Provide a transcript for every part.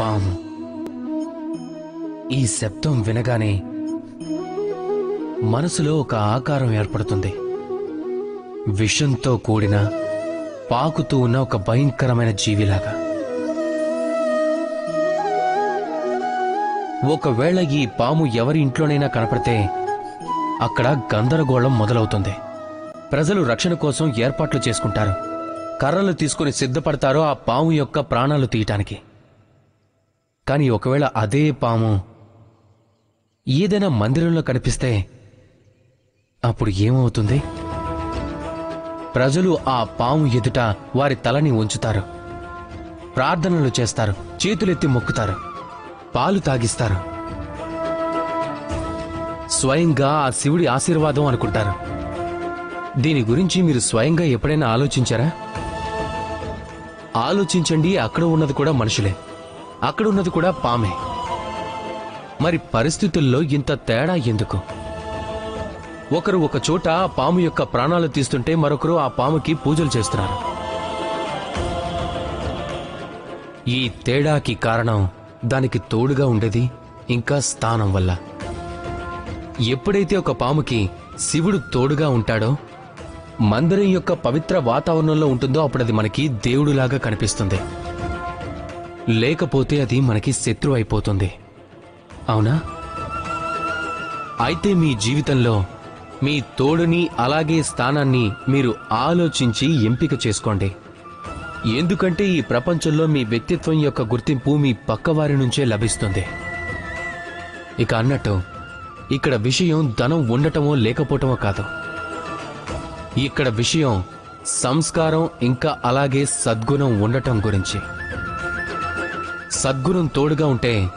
పాము. ఈ శబ్దం వినగానే మనసులో ఒక ఆకారం ఏర్పడుతుంది. విషంతో కూడిన పాకుతూ ఉన్న ఒక భయంకరమైన జీవిలాగా. ఒకవేళ ఈ పాము ఎవరి ఇంట్లోనైనా కనపడితే అక్కడ గందరగోళం మొదలవుతుంది. ప్రజలు రక్షణ కోసం ఏర్పాట్లు చేసుకుంటారు. కర్రలు తీసుకుని సిద్ధపడతారు ఆ పాము యొక్క ప్రాణాలు తీయటానికి. కానీ ఒకవేళ అదే పాము ఏదైనా మందిరంలో కనిపిస్తే అప్పుడు ఏమవుతుంది? ప్రజలు ఆ పాము ఎదుట వారి తలని ఉంచుతారు ప్రార్థనలు చేస్తారు. చేతులెత్తి మొక్కుతారు. పాలు తాగిస్తారు. స్వయంగా ఆ శివుడి ఆశీర్వాదం అనుకుంటారు. దీని గురించి మీరు స్వయంగా ఎప్పుడైనా ఆలోచించారా? ఆలోచించండి అక్కడ ఉన్నది కూడా మనుషులే. అక్కడ ఉన్నది కూడా పామే. మరి పరిస్థితుల్లో ఇంత తేడా ఎందుకు? ఒకరు ఒక చోట ఆ పాము యొక్క ప్రాణాలు తీస్తుంటే మరొకరు ఆ పాముకి పూజలు చేస్తున్నారు. ఈ తేడాకి కారణం దానికి తోడుగా ఉండేది ఇంకా స్థానం వల్ల. ఎప్పుడైతే ఒక పాముకి శివుడు తోడుగా ఉంటాడో మందిరం యొక్క పవిత్ర వాతావరణంలో ఉంటుందో అప్పుడు అది మనకి దేవుడులాగా కనిపిస్తుంది. లేకపోతే అది మనకి శత్రు అయిపోతుంది. అవునా? అయితే మీ జీవితంలో మీ తోడుని అలాగే స్థానాన్ని మీరు ఆలోచించి ఎంపిక చేసుకోండి. ఎందుకంటే ఈ ప్రపంచంలో మీ వ్యక్తిత్వం యొక్క గుర్తింపు మీ పక్కవారి నుంచే లభిస్తుంది. ఇక అన్నట్టు ఇక్కడ విషయం ధనం ఉండటమో లేకపోవటమో కాదు. ఇక్కడ విషయం సంస్కారం ఇంకా అలాగే సద్గుణం ఉండటం గురించి. సద్గుణం తోడుగా ఉంటే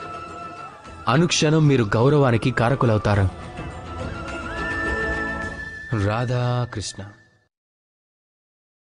అనుక్షణం మీరు గౌరవానికి కారకులవుతారు. రాధాకృష్ణ.